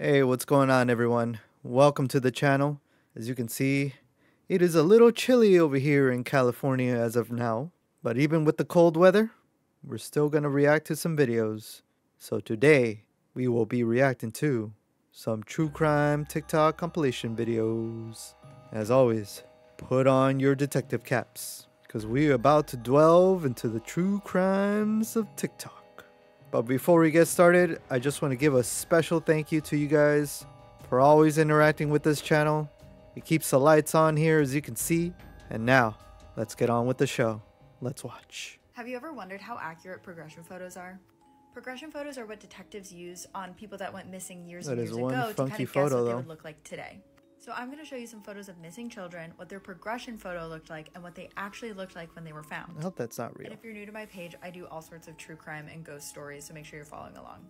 Hey, what's going on, everyone? Welcome to the channel. As you can see, it is a little chilly over here in California as of now, but even with the cold weather, we're still gonna react to some videos. So today, we will be reacting to some true crime TikTok compilation videos. As always, put on your detective caps, because we're about to delve into the true crimes of TikTok. But before we get started, I just want to give a special thank you to you guys for always interacting with this channel. It keeps the lights on here as you can see. And now, let's get on with the show. Let's watch. Have you ever wondered how accurate progression photos are? Progression photos are what detectives use on people that went missing years That and years ago to funky kind of guess photo, what they though. would look like today. So I'm going to show you some photos of missing children, what their progression photo looked like, and what they actually looked like when they were found. I hope that's not real. And if you're new to my page, I do all sorts of true crime and ghost stories, so make sure you're following along.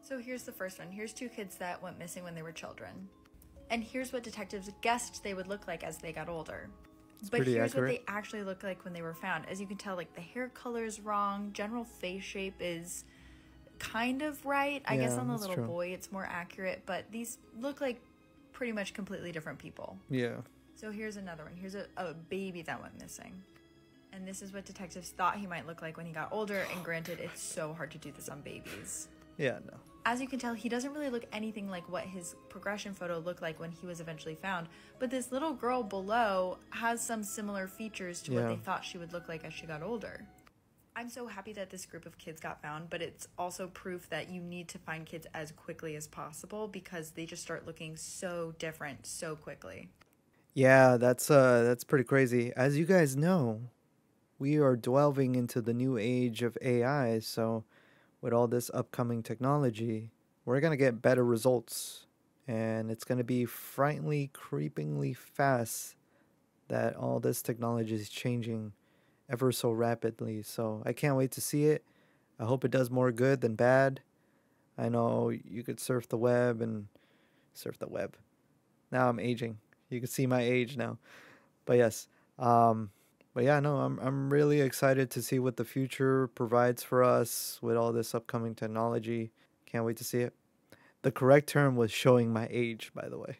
So here's the first one. Here's two kids that went missing when they were children. And here's what detectives guessed they would look like as they got older. but pretty here's accurate. what they actually look like when they were found. As you can tell, like the hair color is wrong, general face shape is kind of right. I guess on the little true. boy it's more accurate, but these look like pretty much completely different people. Yeah. So here's another one. Here's a, a baby that went missing. And this is what detectives thought he might look like when he got older. And granted, it's so hard to do this on babies. Yeah, no. As you can tell, he doesn't really look anything like what his progression photo looked like when he was eventually found. But this little girl below has some similar features to what they thought she would look like as she got older. I'm so happy that this group of kids got found, but it's also proof that you need to find kids as quickly as possible because they just start looking so different so quickly. Yeah, that's uh that's pretty crazy. As you guys know, we are delving into the new age of AI, so with all this upcoming technology, we're going to get better results and it's going to be frighteningly creepingly fast that all this technology is changing ever so rapidly. So, I can't wait to see it. I hope it does more good than bad. I know you could surf the web and surf the web. Now I'm aging. You can see my age now. But yes. Um but yeah, no, I'm I'm really excited to see what the future provides for us with all this upcoming technology. Can't wait to see it. The correct term was showing my age, by the way.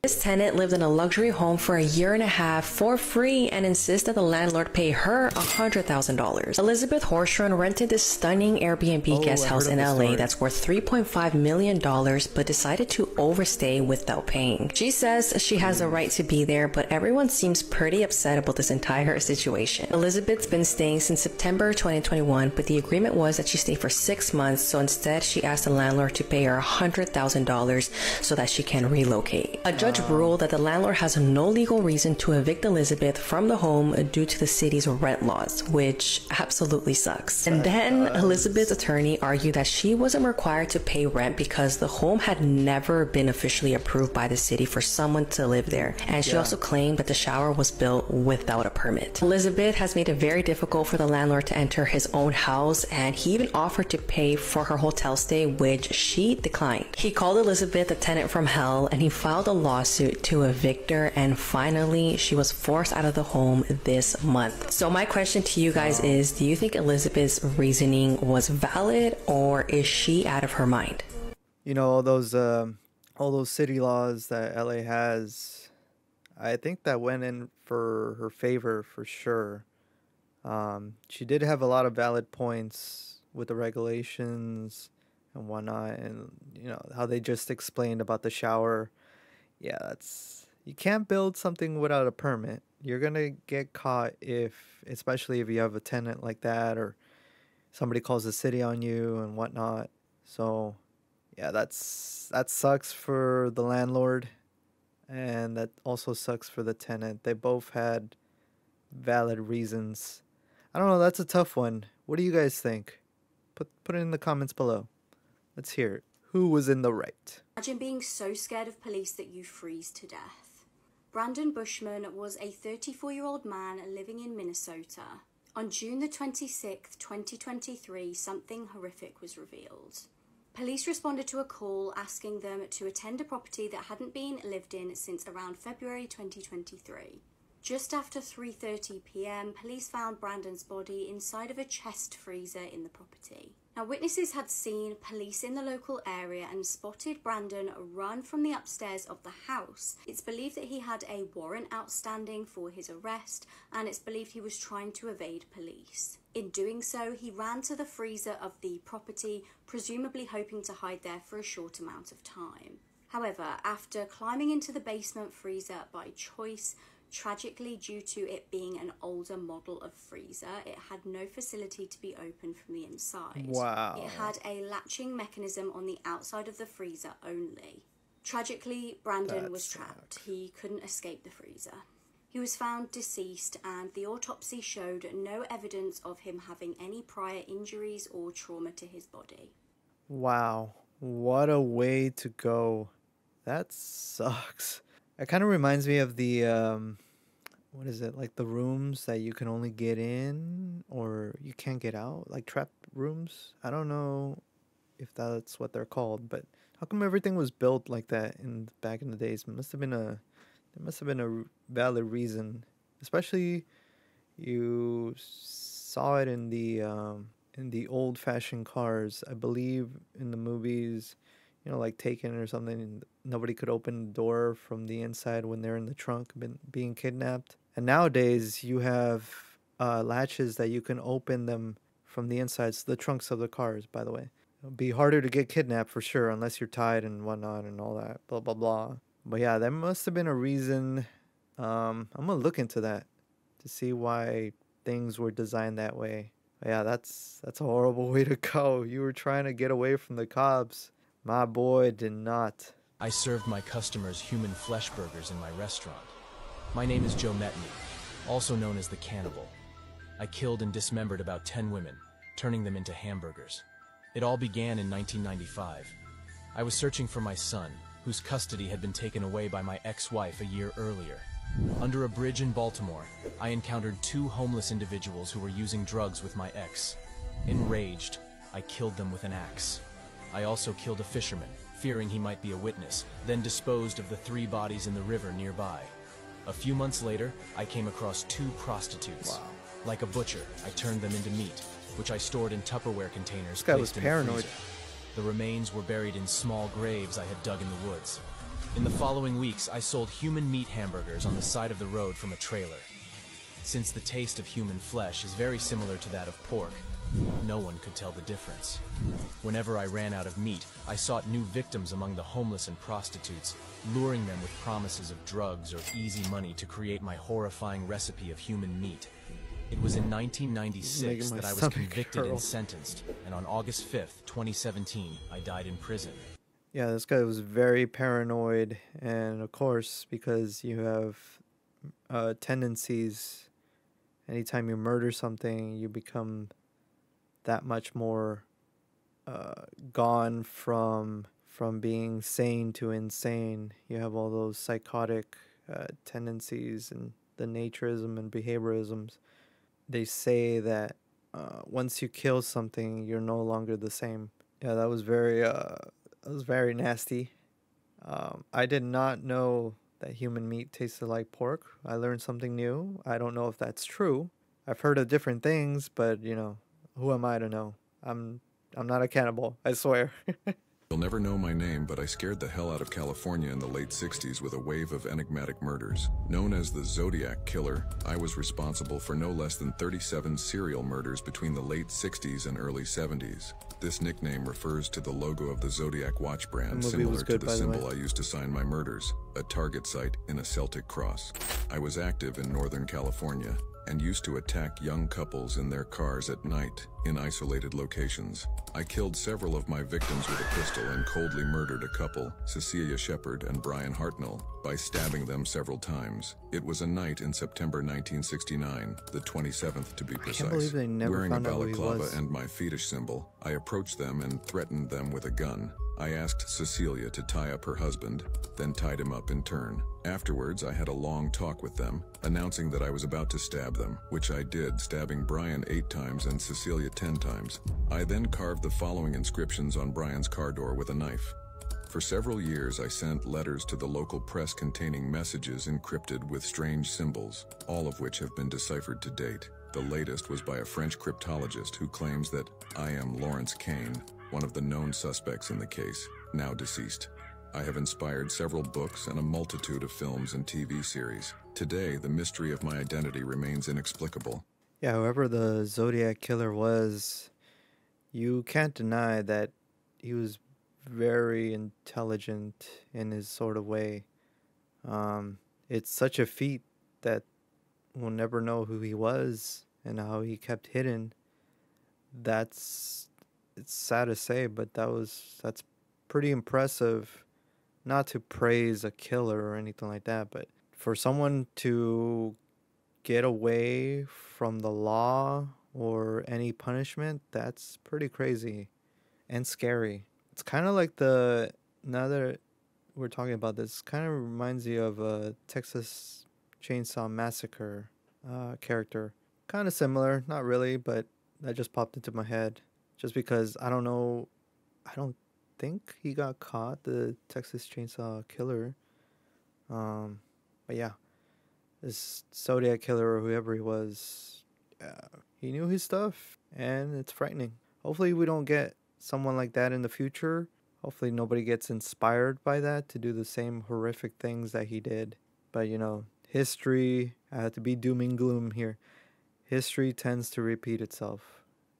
This tenant lived in a luxury home for a year and a half for free and insists that the landlord pay her $100,000. Elizabeth Horstrand rented this stunning Airbnb Oh, guest house in LA that's worth $3.5 million but decided to overstay without paying. She says she has the right to be there, but everyone seems pretty upset about this entire situation. Elizabeth's been staying since September 2021, but the agreement was that she stay for six months, so instead she asked the landlord to pay her $100,000 so that she can relocate. A judge ruled that the landlord has no legal reason to evict Elizabeth from the home due to the city's rent laws, which absolutely sucks. And then Elizabeth's attorney argued that she wasn't required to pay rent because the home had never been officially approved by the city for someone to live there. And she also claimed that the shower was built without a permit. Elizabeth has made it very difficult for the landlord to enter his own house, and he even offered to pay for her hotel stay, which she declined. He called Elizabeth a tenant from hell, and he filed a lawsuit to a victor, and finally, she was forced out of the home this month. So, my question to you guys is do you think Elizabeth's reasoning was valid, or is she out of her mind? You know, all those um all those city laws that LA has, I think that went in for her favor for sure. Um, she did have a lot of valid points with the regulations and whatnot, and you know how they just explained about the shower. Yeah, that's you can't build something without a permit. You're gonna get caught if, especially if you have a tenant like that, or somebody calls the city on you and whatnot. So, yeah, that's that sucks for the landlord, and that also sucks for the tenant. They both had valid reasons. I don't know. That's a tough one. What do you guys think? Put put it in the comments below. Let's hear it. Who was in the right? Imagine being so scared of police that you freeze to death. Brandon Bushman was a 34 year old man living in Minnesota. On June the 26th, 2023, something horrific was revealed. Police responded to a call asking them to attend a property that hadn't been lived in since around February 2023. Just after 3:30 p.m., police found Brandon's body inside of a chest freezer in the property. Now, witnesses had seen police in the local area and spotted Brandon run from the upstairs of the house. It's believed that he had a warrant outstanding for his arrest, and it's believed he was trying to evade police. In doing so, he ran to the freezer of the property, presumably hoping to hide there for a short amount of time. However, after climbing into the basement freezer by choice, Tragically, due to it being an older model of freezer, it had no facility to be opened from the inside. Wow. It had a latching mechanism on the outside of the freezer only. Tragically, Brandon That was trapped. He couldn't escape the freezer. He was found deceased, and the autopsy showed no evidence of him having any prior injuries or trauma to his body. Wow. What a way to go. That sucks. It kind of reminds me of the um what is it? Like the rooms that you can only get in or you can't get out, like trap rooms. I don't know if that's what they're called, but how come everything was built like that in back in the days? Must have been a there must have been a valid reason, especially you saw it in the um in the old fashioned cars. I believe in the movies, you know, like Taken or something. Nobody could open the door from the inside when they're in the trunk been, being kidnapped. And nowadays, you have uh, latches that you can open them from the insides, the trunks of the cars, by the way. It'll be harder to get kidnapped for sure, unless you're tied and whatnot and all that, blah, blah, blah. But yeah, there must have been a reason. Um, I'm going to look into that to see why things were designed that way. Yeah, that's that's a horrible way to go. You were trying to get away from the cops. My boy did not. I served my customers human flesh burgers in my restaurant. My name is Joe Metheny, also known as the Cannibal. I killed and dismembered about 10 women, turning them into hamburgers. It all began in 1995. I was searching for my son, whose custody had been taken away by my ex-wife a year earlier. Under a bridge in Baltimore, I encountered two homeless individuals who were using drugs with my ex. Enraged, I killed them with an axe. I also killed a fisherman, fearing he might be a witness, then disposed of the three bodies in the river nearby. A few months later, I came across two prostitutes. Like a butcher, I turned them into meat, which I stored in Tupperware containers This guy was placed in a paranoid. freezer. The remains were buried in small graves I had dug in the woods. In the following weeks, I sold human meat hamburgers on the side of the road from a trailer. Since the taste of human flesh is very similar to that of pork, no one could tell the difference. Whenever I ran out of meat, I sought new victims among the homeless and prostitutes, luring them with promises of drugs or easy money to create my horrifying recipe of human meat. It was in 1996 that I was convicted curl. and sentenced, and on August 5th, 2017, I died in prison. Yeah, this guy was very paranoid, and of course, because you have uh, tendencies, anytime you murder something, you become that much more uh, gone from from being sane to insane. You have all those psychotic uh, tendencies and the naturism and behaviorisms. They say that uh, once you kill something, you're no longer the same. Yeah, that was very uh, that was very nasty. Um, I did not know that human meat tasted like pork. I learned something new. I don't know if that's true. I've heard of different things, but you know, who am I to know? I'm I'm not a cannibal. I swear. You'll never know my name, but I scared the hell out of California in the late 60s with a wave of enigmatic murders. Known as the Zodiac Killer, I was responsible for no less than 37 serial murders between the late 60s and early 70s. This nickname refers to the logo of the Zodiac watch brand, The similar good, to the the symbol I used to sign my murders, a target sight in a Celtic cross. I was active in Northern California and used to attack young couples in their cars at night in isolated locations. I killed several of my victims with a pistol and coldly murdered a couple, Cecilia Shepard and Brian Hartnell, by stabbing them several times. It was a night in September 1969, the 27th to be precise. believe they never Wearing a found out who he balaclava was. and my fetish symbol, I approached them and threatened them with a gun. I asked Cecilia to tie up her husband, then tied him up in turn. Afterwards, I had a long talk with them, announcing that I was about to stab them, which I did, stabbing Brian eight times and Cecilia ten times. I then carved the following inscriptions on Brian's car door with a knife. For several years, I sent letters to the local press containing messages encrypted with strange symbols, all of which have been deciphered to date. The latest was by a French cryptologist who claims that I am Lawrence Kane, one of the known suspects in the case, now deceased. I have inspired several books and a multitude of films and TV series. Today, the mystery of my identity remains inexplicable. Yeah, whoever the Zodiac killer was, you can't deny that he was very intelligent in his sort of way. Um, it's such a feat that we'll never know who he was and how he kept hidden. That's it's sad to say, but that was that's pretty impressive. Not to praise a killer or anything like that, but for someone to get away from the law or any punishment, that's pretty crazy and scary. It's kind of like the now that we're talking about this, kind of reminds you of a Texas Chainsaw Massacre uh, character. Kind of similar, not really, but that just popped into my head. Just because I don't know, I don't think he got caught, the Texas Chainsaw Killer. Um, but yeah, this Zodiac Killer or whoever he was, uh, he knew his stuff, and it's frightening. Hopefully, we don't get someone like that in the future. Hopefully, nobody gets inspired by that to do the same horrific things that he did. But you know, history, I have to be doom and gloom here. History tends to repeat itself.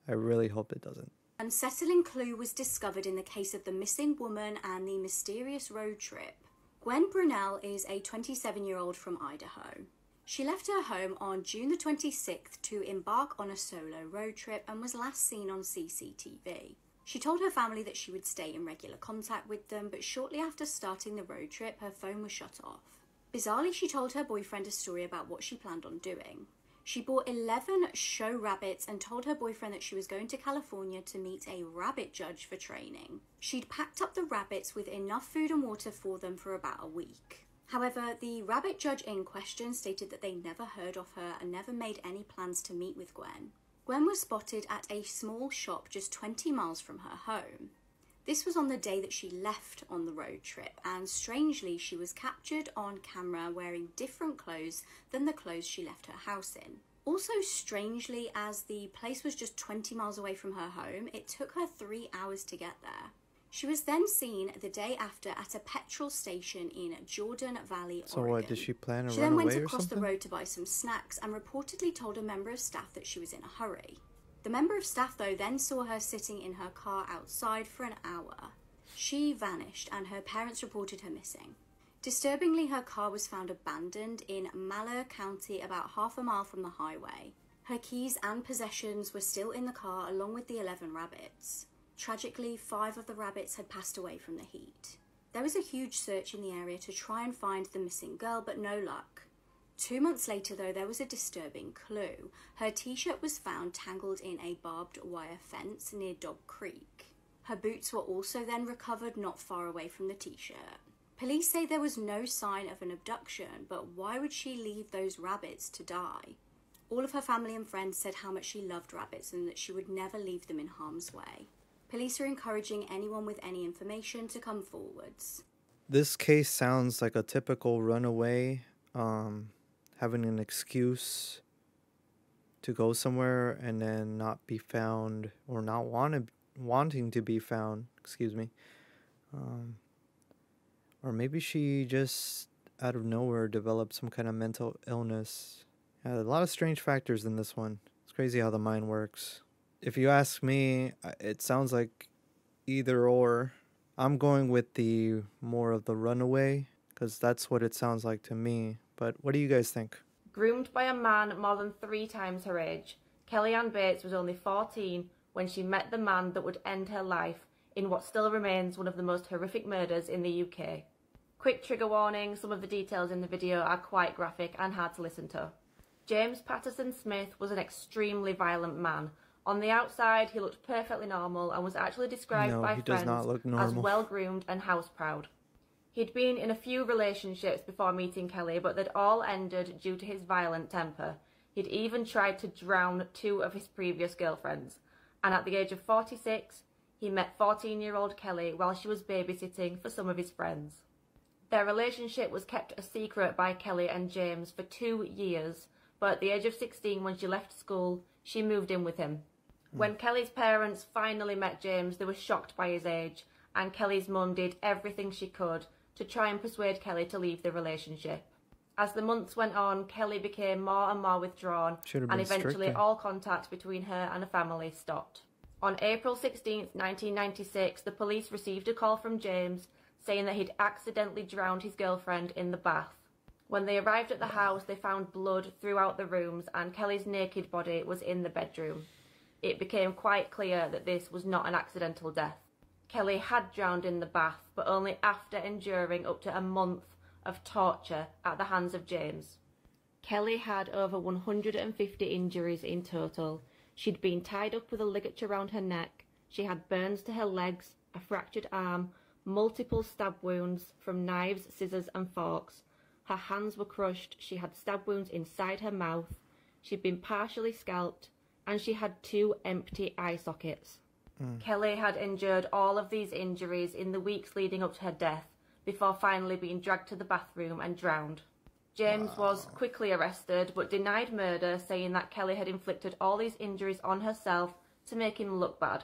I really hope it doesn't. Unsettling clue was discovered in the case of the missing woman and the mysterious road trip. Gwen Brunel is a 27 year old from Idaho. She left her home on June the 26th to embark on a solo road trip and was last seen on CCTV. She told her family that she would stay in regular contact with them, but shortly after starting the road trip, her phone was shut off. Bizarrely, she told her boyfriend a story about what she planned on doing. She bought 11 show rabbits and told her boyfriend that she was going to California to meet a rabbit judge for training. She'd packed up the rabbits with enough food and water for them for about a week. However, the rabbit judge in question stated that they never heard of her and never made any plans to meet with Gwen. Gwen was spotted at a small shop just 20 miles from her home. This was on the day that she left on the road trip, and strangely, she was captured on camera wearing different clothes than the clothes she left her house in. Also, strangely, as the place was just 20 miles away from her home, it took her three hours to get there. She was then seen the day after at a petrol station in Jordan Valley, So Oregon. what, did she plan to She then went across the road to buy some snacks and reportedly told a member of staff that she was in a hurry. The member of staff, though, then saw her sitting in her car outside for an hour. She vanished and her parents reported her missing. Disturbingly, her car was found abandoned in Malheur County, about half a mile from the highway. Her keys and possessions were still in the car, along with the 11 rabbits. Tragically, five of the rabbits had passed away from the heat. There was a huge search in the area to try and find the missing girl, but no luck. Two months later, though, there was a disturbing clue. Her t shirt was found tangled in a barbed wire fence near Dog Creek. Her boots were also then recovered not far away from the t shirt. Police say there was no sign of an abduction, but why would she leave those rabbits to die? All of her family and friends said how much she loved rabbits and that she would never leave them in harm's way. Police are encouraging anyone with any information to come forwards. This case sounds like a typical runaway, um, having an excuse to go somewhere and then not be found or not want wanting to be found. Excuse me. Um, or maybe she just out of nowhere developed some kind of mental illness. Yeah, a lot of strange factors in this one. It's crazy how the mind works. If you ask me, it sounds like either or. I'm going with the more of the runaway because that's what it sounds like to me. But what do you guys think? Groomed by a man more than three times her age, Kellyanne Bates was only 14 when she met the man that would end her life in what still remains one of the most horrific murders in the UK. Quick trigger warning some of the details in the video are quite graphic and hard to listen to. James Patterson Smith was an extremely violent man. On the outside, he looked perfectly normal and was actually described No, by friends as well groomed and house proud. He'd been in a few relationships before meeting Kelly, but they'd all ended due to his violent temper. He'd even tried to drown two of his previous girlfriends. And at the age of 46, he met 14 year old Kelly while she was babysitting for some of his friends. Their relationship was kept a secret by Kelly and James for two years, but at the age of 16, when she left school, she moved in with him. Hmm. When Kelly's parents finally met James, they were shocked by his age, and Kelly's mum did everything she could to try and persuade Kelly to leave the relationship. As the months went on, Kelly became more and more withdrawn, and eventually stricter. all contact between her and her family stopped. On April 16, 1996, the police received a call from James saying that he'd accidentally drowned his girlfriend in the bath. When they arrived at the house, they found blood throughout the rooms, and Kelly's naked body was in the bedroom. It became quite clear that this was not an accidental death. Kelly had drowned in the bath, but only after enduring up to a month of torture at the hands of James. Kelly had over 150 injuries in total. She'd been tied up with a ligature around her neck. She had burns to her legs, a fractured arm, multiple stab wounds from knives, scissors, and forks. Her hands were crushed. She had stab wounds inside her mouth. She'd been partially scalped, and she had two empty eye sockets. Mm. Kelly had endured all of these injuries in the weeks leading up to her death before finally being dragged to the bathroom and drowned. James was quickly arrested but denied murder, saying that Kelly had inflicted all these injuries on herself to make him look bad.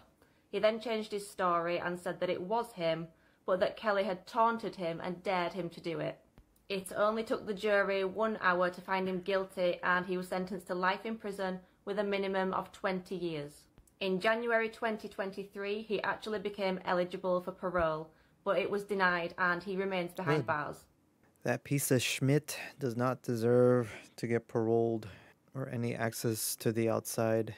He then changed his story and said that it was him, but that Kelly had taunted him and dared him to do it. It only took the jury one hour to find him guilty, and he was sentenced to life in prison with a minimum of 20 years. In January 2023, he actually became eligible for parole, but it was denied and he remains behind Good. bars. That piece of Schmidt does not deserve to get paroled or any access to the outside.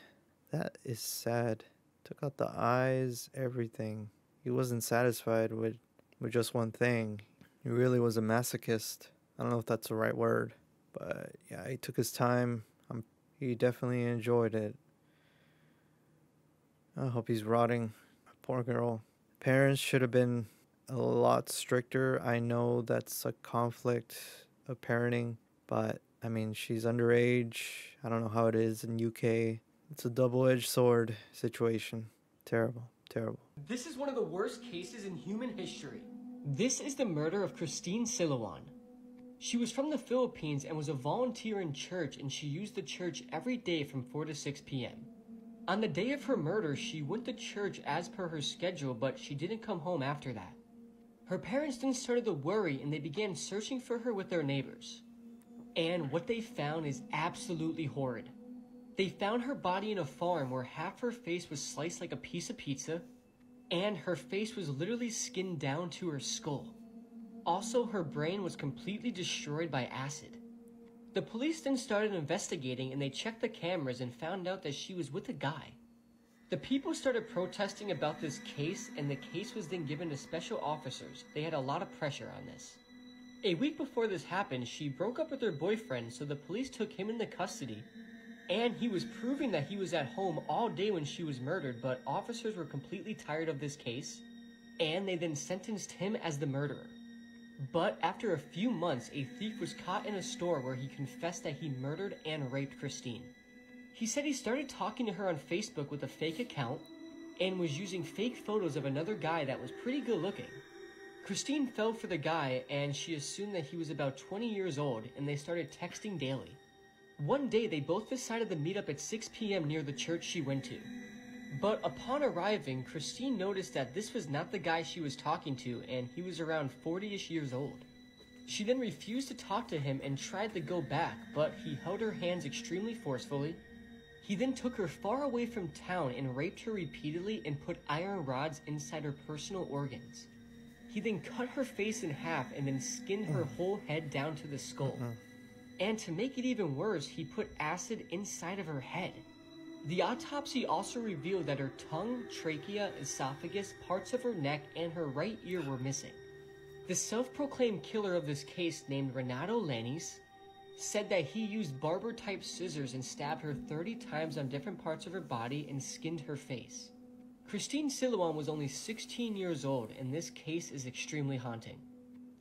That is sad. Took out the eyes, everything. He wasn't satisfied with, with just one thing. He really was a masochist. I don't know if that's the right word, but yeah, he took his time. Um, he definitely enjoyed it. I hope he's rotting. Poor girl. Parents should have been a lot stricter. I know that's a conflict of parenting, but I mean, she's underage. I don't know how it is in UK. It's a double-edged sword situation. Terrible, terrible. This is one of the worst cases in human history. This is the murder of Christine Silawan. She was from the Philippines and was a volunteer in church, and she used the church every day from 4 to 6 p.m. On the day of her murder, she went to church as per her schedule, but she didn't come home after that. Her parents then started to worry and they began searching for her with their neighbors. And what they found is absolutely horrid. They found her body in a farm where half her face was sliced like a piece of pizza, and her face was literally skinned down to her skull. Also, her brain was completely destroyed by acid. The police then started investigating and they checked the cameras and found out that she was with a guy. The people started protesting about this case, and the case was then given to special officers. They had a lot of pressure on this. A week before this happened, she broke up with her boyfriend, so the police took him into custody. And he was proving that he was at home all day when she was murdered, but officers were completely tired of this case, and they then sentenced him as the murderer. But after a few months, a thief was caught in a store where he confessed that he murdered and raped Christine. He said he started talking to her on Facebook with a fake account and was using fake photos of another guy that was pretty good looking. Christine fell for the guy and she assumed that he was about 20 years old and they started texting daily. One day they both decided to meet up at 6 p.m. near the church she went to. But upon arriving, Christine noticed that this was not the guy she was talking to and he was around 40 ish years old. She then refused to talk to him and tried to go back, but he held her hands extremely forcefully. He then took her far away from town and raped her repeatedly and put iron rods inside her personal organs. He then cut her face in half and then skinned her whole head down to the skull. Uh-huh. And to make it even worse, he put acid inside of her head. The autopsy also revealed that her tongue, trachea, esophagus, parts of her neck, and her right ear were missing. The self proclaimed killer of this case, named Renato Llenes, said that he used barber type scissors and stabbed her 30 times on different parts of her body and skinned her face. Christine Silawan was only 16 years old, and this case is extremely haunting.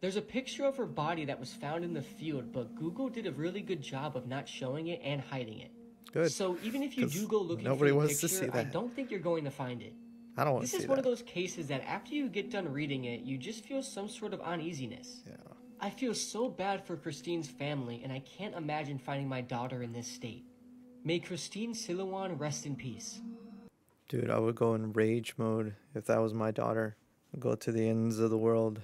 There's a picture of her body that was found in the field, but Google did a really good job of not showing it and hiding it. Good. So even if you do go looking nobody for the wants to picture, see I don't think you're going to find it. I don't want to see This is one that. of those cases that after you get done reading it, you just feel some sort of uneasiness. Yeah. I feel so bad for Christine's family, and I can't imagine finding my daughter in this state. May Christine Silawan rest in peace. Dude, I would go in rage mode if that was my daughter. I'd go to the ends of the world.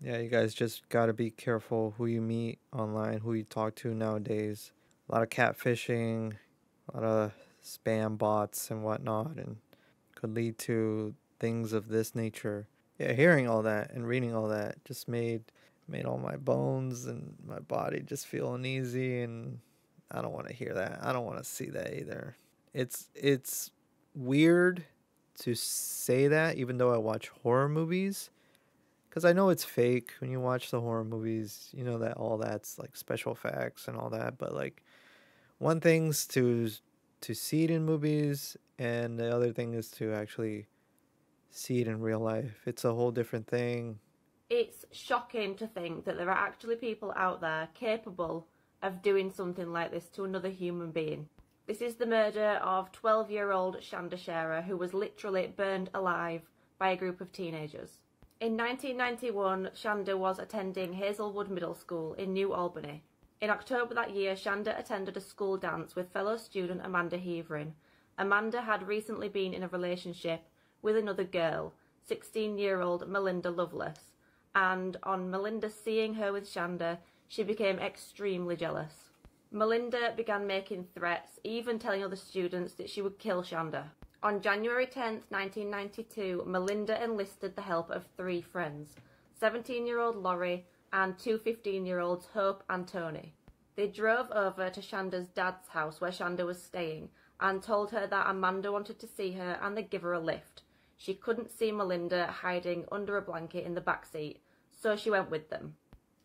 Yeah, you guys just gotta be careful who you meet online, who you talk to nowadays. A lot of catfishing, a lot of spam bots and whatnot, and could lead to things of this nature. Yeah, hearing all that and reading all that just made made all my bones and my body just feel uneasy and I don't want to hear that. I don't want to see that either. It's it's weird to say that even though I watch horror movies cuz I know it's fake when you watch the horror movies, you know that all that's like special effects and all that, but like one thing's to to see it in movies and the other thing is to actually see it in real life. It's a whole different thing. It's shocking to think that there are actually people out there capable of doing something like this to another human being. This is the murder of 12 year old Shanda Sharer, who was literally burned alive by a group of teenagers. In 1991, Shanda was attending Hazelwood Middle School in New Albany. In October that year, Shanda attended a school dance with fellow student Amanda Heavrin. Amanda had recently been in a relationship with another girl, 16 year old Melinda Loveless, and on Melinda seeing her with Shanda, she became extremely jealous. Melinda began making threats, even telling other students that she would kill Shanda. On January 10, 1992, Melinda enlisted the help of three friends 17 year old Laurie and two 15 year olds, Hope and Toni. They drove over to Shanda's dad's house where Shanda was staying and told her that Amanda wanted to see her and they'd give her a lift. She couldn't see Melinda hiding under a blanket in the back seat, so she went with them.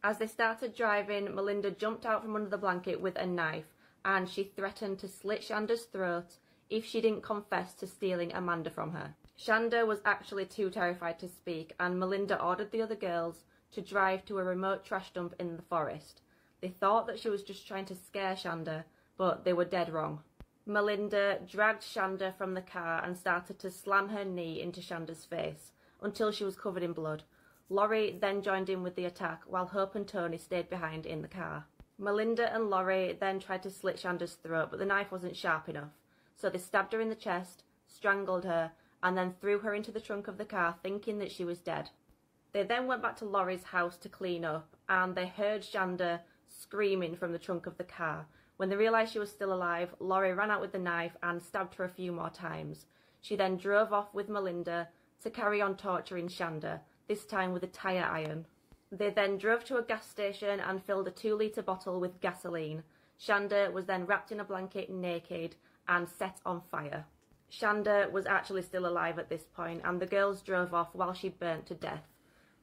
As they started driving, Melinda jumped out from under the blanket with a knife and she threatened to slit Shanda's throat if she didn't confess to stealing Amanda from her. Shanda was actually too terrified to speak, and Melinda ordered the other girls to drive to a remote trash dump in the forest. They thought that she was just trying to scare Shanda, but they were dead wrong. Melinda dragged Shanda from the car and started to slam her knee into Shanda's face until she was covered in blood. Laurie then joined in with the attack while Hope and Toni stayed behind in the car. Melinda and Laurie then tried to slit Shanda's throat, but the knife wasn't sharp enough, so they stabbed her in the chest, strangled her, and then threw her into the trunk of the car thinking that she was dead. They then went back to Laurie's house to clean up, and they heard Shanda screaming from the trunk of the car, when they realised she was still alive, Laurie ran out with the knife and stabbed her a few more times. She then drove off with Melinda to carry on torturing Shanda, this time with a tyre iron. They then drove to a gas station and filled a two litre bottle with gasoline. Shanda was then wrapped in a blanket naked and set on fire. Shanda was actually still alive at this point, and the girls drove off while she burnt to death.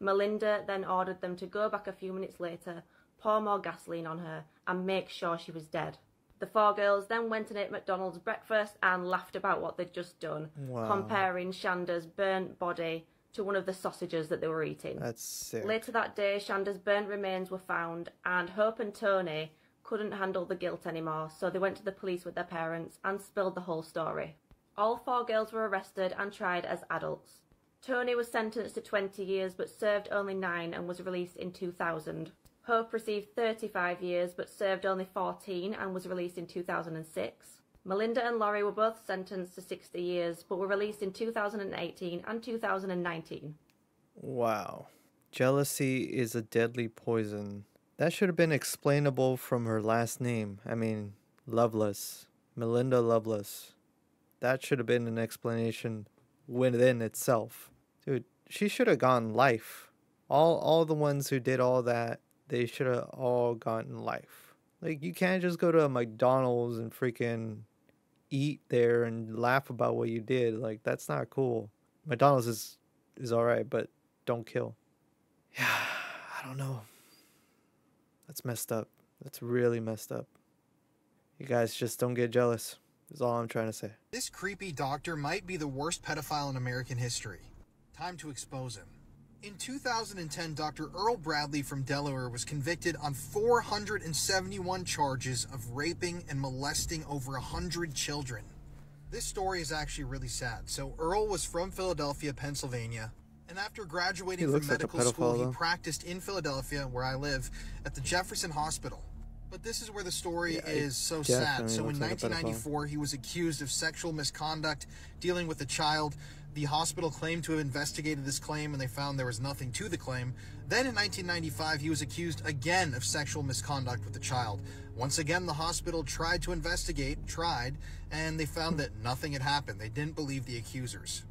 Melinda then ordered them to go back a few minutes later, pour more gasoline on her, and make sure she was dead. The four girls then went and ate McDonald's breakfast and laughed about what they'd just done, Wow. comparing Shanda's burnt body to one of the sausages that they were eating. That's sick. Later that day, Shanda's burnt remains were found, and Hope and Toni couldn't handle the guilt anymore, so they went to the police with their parents and spilled the whole story. All four girls were arrested and tried as adults. Toni was sentenced to 20 years but served only nine and was released in 2000. Hope received 35 years but served only 14 and was released in 2006. Melinda and Laurie were both sentenced to 60 years but were released in 2018 and 2019. Wow. Jealousy is a deadly poison. That should have been explainable from her last name. I mean, Loveless. Melinda Loveless. That should have been an explanation within itself. Dude, she should have gotten life. All all the ones who did all that, they should have all gotten life. Like you can't just go to a McDonald's and freaking eat there and laugh about what you did. Like that's not cool. McDonald's is is all right, but don't kill. Yeah, I don't know. That's messed up. That's really messed up. You guys just don't get jealous. Is all I'm trying to say. This creepy doctor might be the worst pedophile in American history. Time to expose him. In 2010, Dr. Earl Bradley from Delaware was convicted on 471 charges of raping and molesting over 100 children. This story is actually really sad. So, Earl was from Philadelphia, Pennsylvania. And after graduating from medical like school, though. he practiced in Philadelphia, where I live, at the Jefferson Hospital. But this is where the story Yeah, is so sad. So in looks like 1994, he was accused of sexual misconduct dealing with a child. The hospital claimed to have investigated this claim and they found there was nothing to the claim. Then in 1995, he was accused again of sexual misconduct with a child. Once again, the hospital tried to investigate, tried, and they found that nothing had happened. They didn't believe the accusers.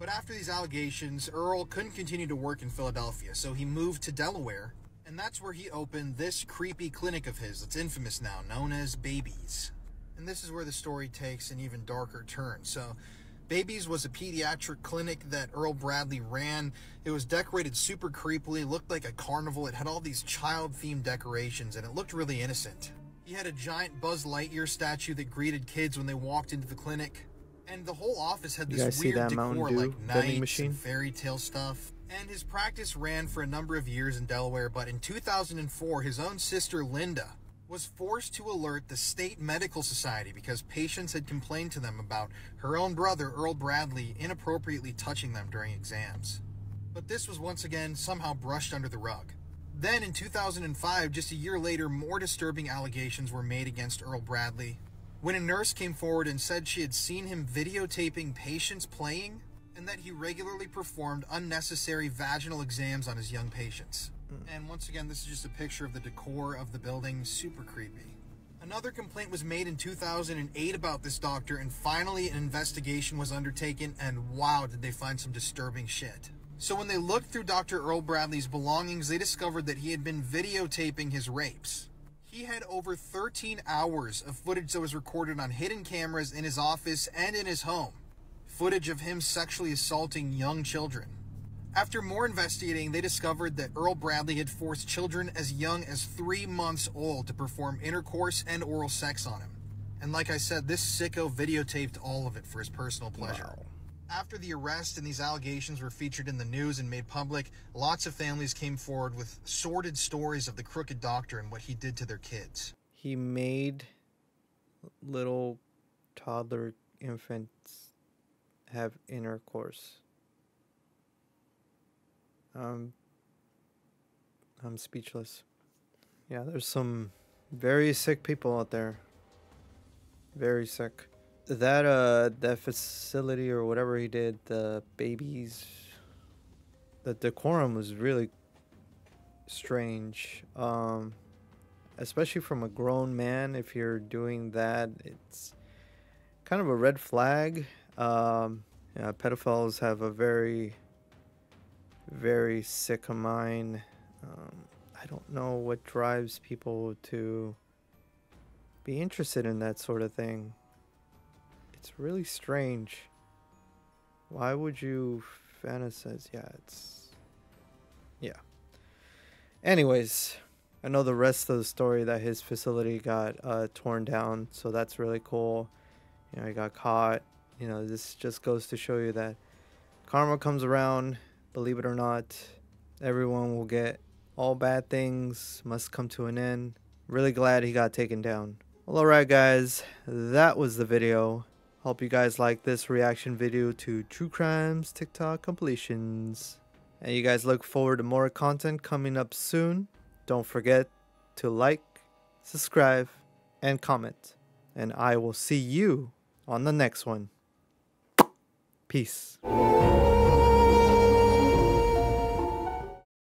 But after these allegations, Earl couldn't continue to work in Philadelphia, so he moved to Delaware, and that's where he opened this creepy clinic of his that's infamous now, known as BayBees. And this is where the story takes an even darker turn. So, BayBees was a pediatric clinic that Earl Bradley ran. It was decorated super creepily, looked like a carnival. It had all these child themed decorations, and it looked really innocent. He had a giant Buzz Lightyear statue that greeted kids when they walked into the clinic. And the whole office had this weird decor like knights and fairy tale stuff. And his practice ran for a number of years in Delaware, but in 2004, his own sister Linda was forced to alert the state medical society because patients had complained to them about her own brother, Earl Bradley, inappropriately touching them during exams. But this was once again somehow brushed under the rug. Then in 2005, just a year later, more disturbing allegations were made against Earl Bradley when a nurse came forward and said she had seen him videotaping patients playing and that he regularly performed unnecessary vaginal exams on his young patients. Mm. And once again, this is just a picture of the decor of the building, super creepy. Another complaint was made in 2008 about this doctor, and finally an investigation was undertaken, and wow, did they find some disturbing shit. So when they looked through Dr. Earl Bradley's belongings, they discovered that he had been videotaping his rapes. He had over 13 hours of footage that was recorded on hidden cameras in his office and in his home. Footage of him sexually assaulting young children. After more investigating, they discovered that Earl Bradley had forced children as young as three months old to perform intercourse and oral sex on him. And like I said, this sicko videotaped all of it for his personal pleasure. After the arrest and these allegations were featured in the news and made public, lots of families came forward with sordid stories of the crooked doctor and what he did to their kids. He made little toddler infants have intercourse. Um, I'm speechless. Yeah, there's some very sick people out there. Very sick. That uh, that facility or whatever he did, the babies, the decorum was really strange. Um, especially from a grown man. If you're doing that, it's kind of a red flag. Um, yeah, pedophiles have a very, very sick mind. Um, I don't know what drives people to be interested in that sort of thing. It's really strange. Why would you fantasize? Yeah, it's. Yeah. Anyways, I know the rest of the story that his facility got uh, torn down, so that's really cool. You know, he got caught. You know, this just goes to show you that karma comes around. Believe it or not, everyone will get all bad things must come to an end. Really glad he got taken down. Well, alright, guys, that was the video. Hope you guys like this reaction video to True Crimes TikTok completions. And you guys look forward to more content coming up soon. Don't forget to like, subscribe, and comment. And I will see you on the next one. Peace.